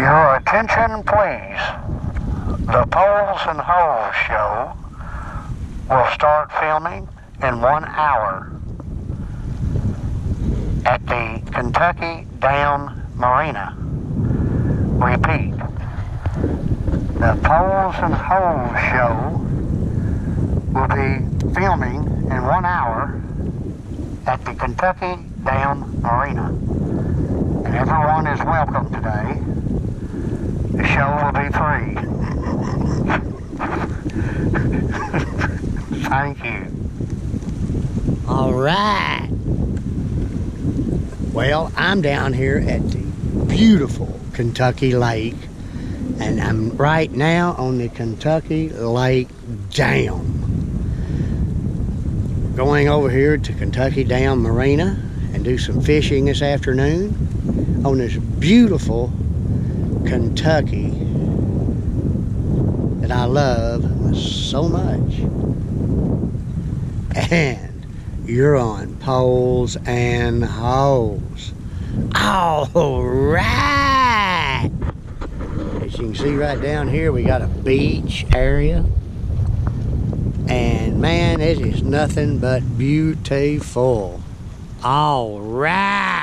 Your attention, please. The Poles and Holes show will start filming in one hour at the Kentucky Dam Marina. Repeat. The Poles and Holes show will be filming in one hour at the Kentucky Dam Marina. And everyone is welcome today. The show will be free. Thank you. All right. Well, I'm down here at the beautiful Kentucky Lake, and I'm right now on the Kentucky Lake Dam. Going over here to Kentucky Dam Marina and do some fishing this afternoon on this beautiful Kentucky that I love so much. And you're on poles and holes. All right. As you can see right down here, we got a beach area. And man, it is nothing but beautiful. All right.